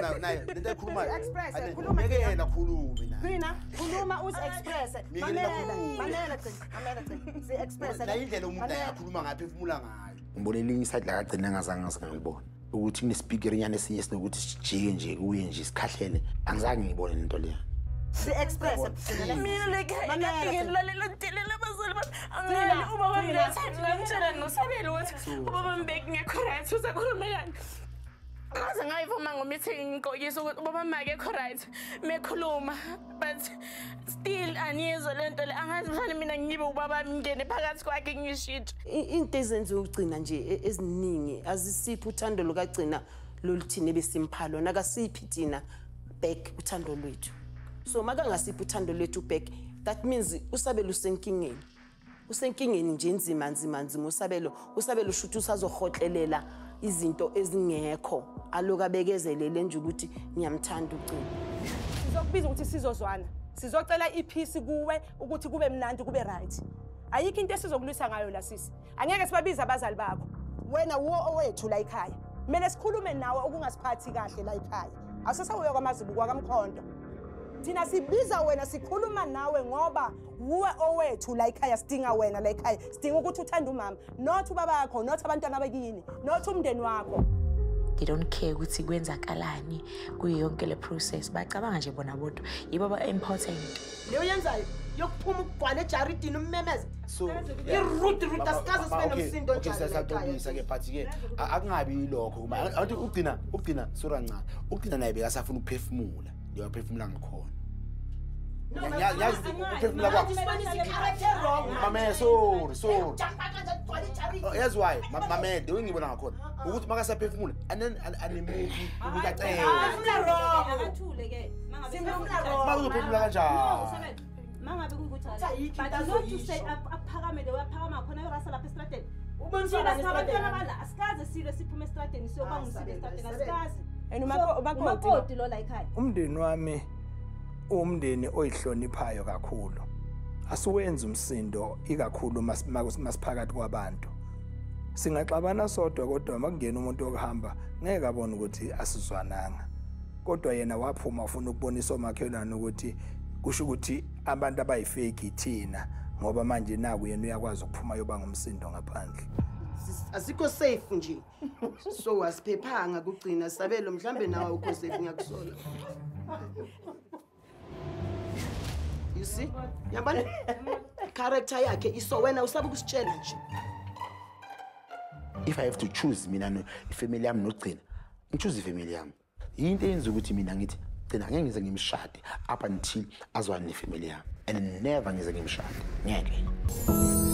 nayo nayo lento ekhulumayo express khuluma ngeke yena khulume mina khuluma express mamelela mamelela cini mamelela si express la indlela umuntu ayakhuluma ngaphefumula efumula ngayo ngibone elinye isayidi la kagcina engazange ngase ngilibona ukuthi kunespikeriyana esinye sinokuthi sijike nje kuye nje sikhahlele angizange ngibone lento leyo si-expressa mina lekangelalela ntelela abazali bami angilaleli ubaba ngaze ngayivuma ngomeeting ngigqokisa ukuthi ubaba wami akekho right mekhuluma but still aniyezwa le nto le. Angazi mhlawumbe mina ngibe ubaba wami ngingene phakathi kwakhe ngishitshe into ezenziwe ukugcina nje e- eziningi azisiphi uthando lukagcina loluthini ebesimpha lona akasiphi thina back uthando lwethu? So makangasiphi uthando lwethu back that means usabelo usenkingeni usenkingeni nje nzima nzima nzima usabelo usabelo shuthi usazohotlelela izinto ezingekho aloku abekezelele nje ukuthi ngiyamthanda ugcina Sizokubiza ukuthi sizozwana. Sizocela iphisi kuwe ukuthi kube mnandi kube right. Ayikho into esizokulwisa ngayo la sisi. Angeke sibabize abazali bakho. Wena wo owethu la ekhaya. Kumele sikhulume nawe okungasiphathi kahle la ekhaya. Awusasawuya kwamazibu kwakamkhondo. Thina sibiza wena sikhuluma nawe ngoba wuwe owethu la ekhaya sidinga wena la ekhaya. Sidinga ukuthi uthande umama, not ubaba wakho, not abantwana bakini, not umndeni wakho. they don't care ukuthi kwenzakalani kuyo yonke le process. Bacabanga nje bona bodwa. Yibo aba-important Leyo yenzayo yokuphuma ukugcwala ejaridini ummemeze. so Irude rude asikaze sibe nomsindo okay njalo la sasaqondisa ke but ke a- akungabi yilokho kuba athi ugcina ugcina sura kancane ugcina naye bekasafuna ukuphefumula. uyaphefumula ngakhona uphefumula kwakho mamede sorry sorry yazi why mamede uyengibona ngakhona ukuthi makasaphefumula anemuki ukuthi acelebakuzophefumula kanjani mangabe kungukuthi aphakamele waphakama khona yorasa lapha esitradeni thina singabantwana bala asikaze silwe siphume esitradeni siyobangusibe esitradeni asikazi And umakoti lo. la ekhaya umndeni wami umndeni oyihloniphayo kakhulu. Asiwenzi umsindo ikakhulu mas- mas- masiphakathi kwabantu. Singaxabana sodwa kodwa makungena umuntu wokuhamba ngeke abone ukuthi asizwananga. Kodwa yena waphuma ufuna ukubonisa omakhelwane ukuthi kusho ukuthi abantu abayifeki thina ngoba manje naku yena uyakwazi ukuphuma yoba ngumsindo ngaphandle. Asikho safe nje. So asiphephanga kugcina sabelo mhlambe nawe ukho safe ngiyakusola. You see? Yabona? Character yakhe iso wena usabe ukusitshela nje. If i have to choose mina ifamily yami nogcina ngichoose ifamily yami. Yinto eyenza ukuthi mina ngithi gcina ngeke ngize ngimshade up until azwane nefamily yami and never ngize ngimshade. Ngeke